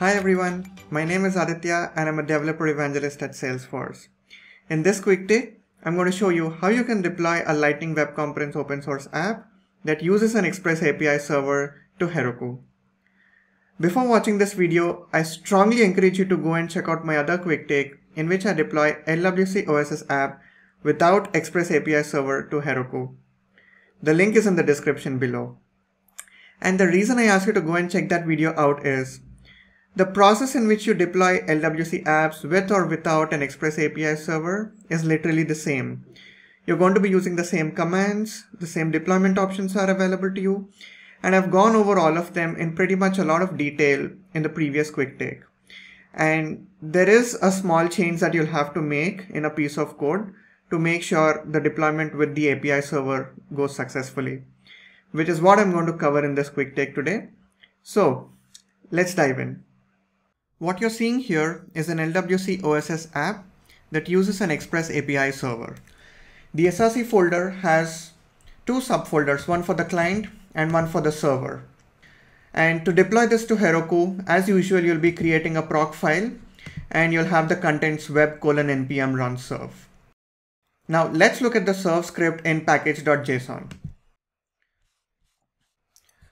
Hi everyone, my name is Aditya and I'm a developer evangelist at Salesforce. In this quick tip, I'm going to show you how you can deploy a Lightning Web Components open source app that uses an Express API server to Heroku. Before watching this video, I strongly encourage you to go and check out my other quick take in which I deploy LWC OSS app without Express API server to Heroku. The link is in the description below. And the reason I ask you to go and check that video out is the process in which you deploy LWC apps with or without an Express API server is literally the same. You're going to be using the same commands, the same deployment options are available to you, and I've gone over all of them in pretty much a lot of detail in the previous quick take. And there is a small change that you'll have to make in a piece of code to make sure the deployment with the API server goes successfully, which is what I'm going to cover in this quick take today. So let's dive in. What you're seeing here is an LWC OSS app that uses an Express API server. The SRC folder has two subfolders, one for the client and one for the server. And to deploy this to Heroku, as usual, you'll be creating a Procfile and you'll have the contents web colon npm run serve. Now let's look at the serve script in package.json.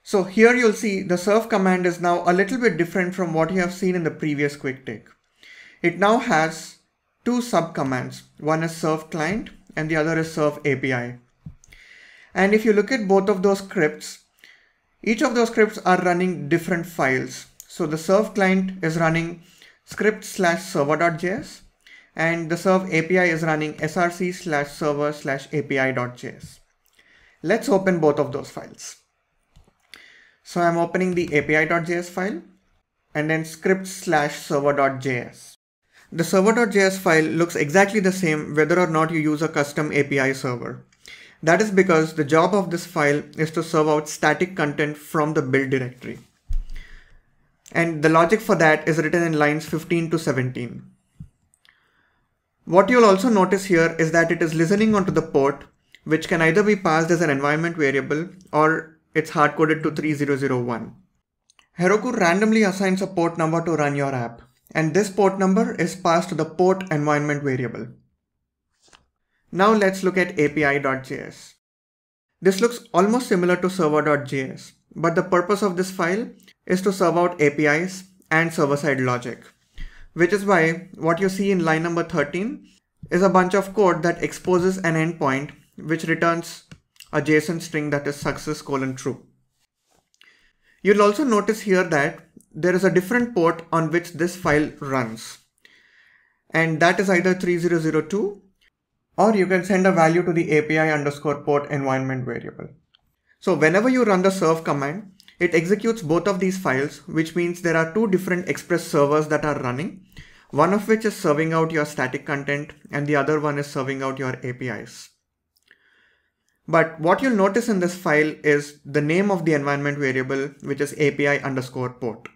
So here you'll see the serve command is now a little bit different from what you have seen in the previous quick take. It now has two sub commands. One is serve client and the other is serve API. And if you look at both of those scripts, each of those scripts are running different files. So the serve client is running script slash server.js and the serve API is running src slash server slash api.js. Let's open both of those files. So I'm opening the api.js file and then script slash server.js. The server.js file looks exactly the same whether or not you use a custom API server. That is because the job of this file is to serve out static content from the build directory. And the logic for that is written in lines 15 to 17. What you'll also notice here is that it is listening onto the port, which can either be passed as an environment variable or it's hard-coded to 3001. Heroku randomly assigns a port number to run your app, and this port number is passed to the port environment variable. Now let's look at api.js. This looks almost similar to server.js, but the purpose of this file is to serve out APIs and server-side logic, which is why what you see in line number 13 is a bunch of code that exposes an endpoint which returns a JSON string that is success colon true. You'll also notice here that there is a different port on which this file runs. And that is either 3002 or you can send a value to the API underscore port environment variable. So whenever you run the serve command, it executes both of these files, which means there are two different Express servers that are running, one of which is serving out your static content and the other one is serving out your APIs. But what you'll notice in this file is the name of the environment variable, which is API underscore port.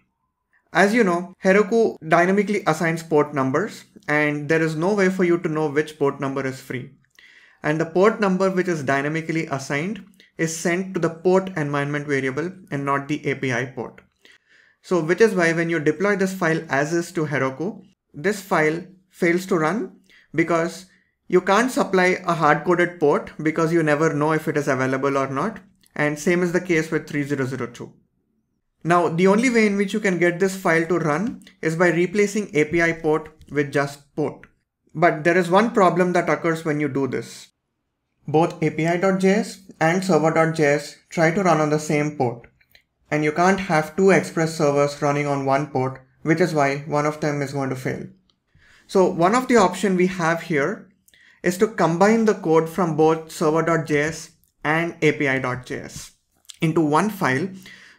As you know, Heroku dynamically assigns port numbers and there is no way for you to know which port number is free. And the port number which is dynamically assigned is sent to the port environment variable and not the API port. So which is why when you deploy this file as is to Heroku, this file fails to run because you can't supply a hard-coded port because you never know if it is available or not. And same is the case with 3002. Now, the only way in which you can get this file to run is by replacing API port with just port. But there is one problem that occurs when you do this. Both api.js and server.js try to run on the same port. And you can't have two Express servers running on one port, which is why one of them is going to fail. So one of the option we have here is to combine the code from both server.js and api.js into one file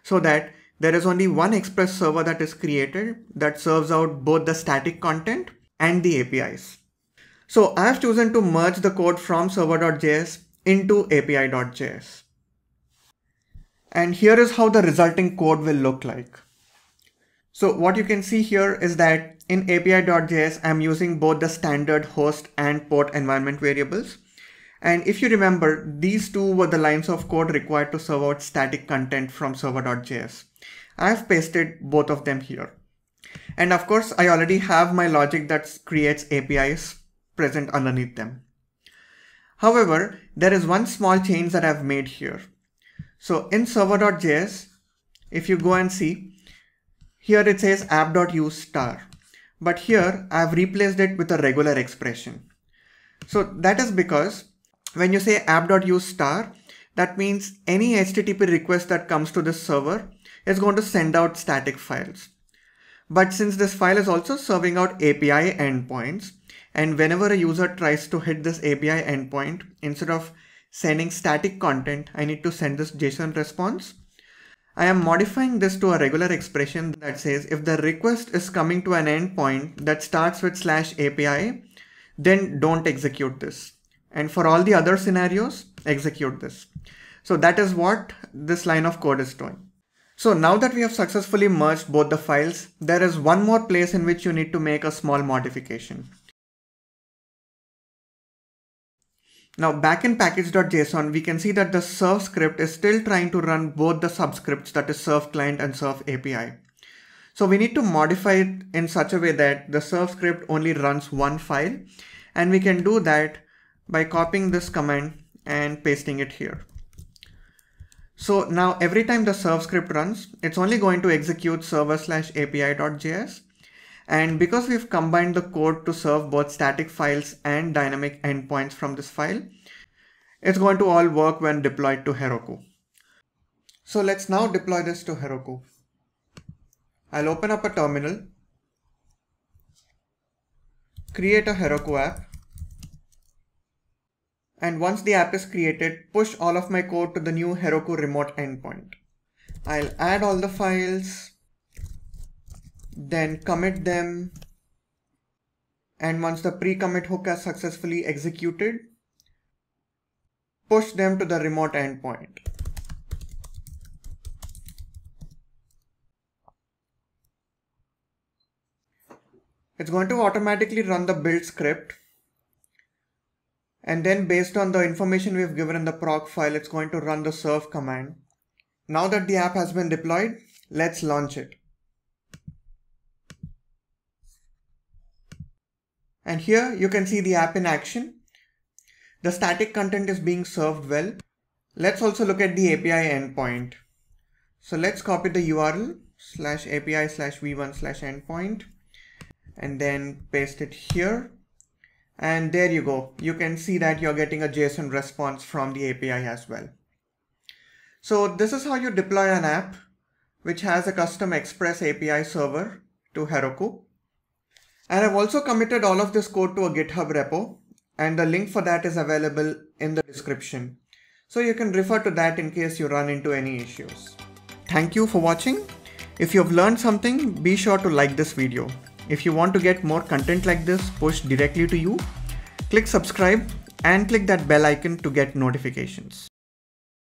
so that there is only one Express server that is created that serves out both the static content and the APIs. So I have chosen to merge the code from server.js into api.js. And here is how the resulting code will look like. So what you can see here is that in api.js, I'm using both the standard host and port environment variables. And if you remember, these two were the lines of code required to serve out static content from server.js. I've pasted both of them here. And of course, I already have my logic that creates APIs present underneath them. However, there is one small change that I've made here. So in server.js, if you go and see, here it says app.use star, but here I've replaced it with a regular expression. So that is because when you say app.use star, that means any HTTP request that comes to this server is going to send out static files. But since this file is also serving out API endpoints, and whenever a user tries to hit this API endpoint, instead of sending static content, I need to send this JSON response. I am modifying this to a regular expression that says if the request is coming to an endpoint that starts with slash API, then don't execute this. And for all the other scenarios, execute this. So that is what this line of code is doing. So now that we have successfully merged both the files, there is one more place in which you need to make a small modification. Now back in package.json, we can see that the serve script is still trying to run both the subscripts that is serve client and serve API. So we need to modify it in such a way that the serve script only runs one file and we can do that by copying this command and pasting it here. So now every time the serve script runs, it's only going to execute server slash api.js. And because we've combined the code to serve both static files and dynamic endpoints from this file, it's going to all work when deployed to Heroku. So let's now deploy this to Heroku. I'll open up a terminal, create a Heroku app, and once the app is created, push all of my code to the new Heroku remote endpoint. I'll add all the files, then commit them, and once the pre-commit hook has successfully executed, push them to the remote endpoint. It's going to automatically run the build script and then based on the information we've given in the Procfile, it's going to run the serve command. Now that the app has been deployed, let's launch it. And here you can see the app in action. The static content is being served well. Let's also look at the API endpoint. So let's copy the URL slash API slash v1 slash endpoint and then paste it here. And there you go. You can see that you're getting a JSON response from the API as well. So this is how you deploy an app which has a custom Express API server to Heroku. And I've also committed all of this code to a GitHub repo and the link for that is available in the description. So you can refer to that in case you run into any issues. Thank you for watching. If you've learned something, be sure to like this video. If you want to get more content like this pushed directly to you, click subscribe and click that bell icon to get notifications.